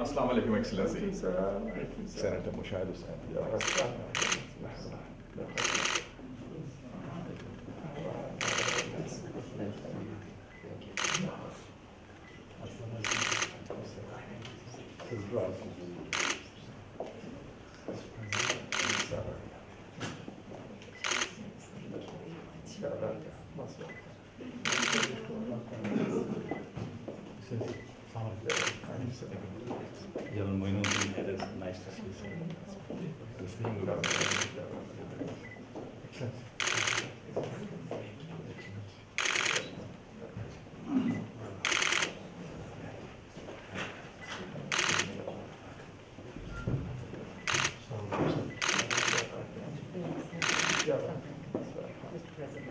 السلام عليكم اكسلنسي سنة مشاهد وسنة Thank you. Mr. President.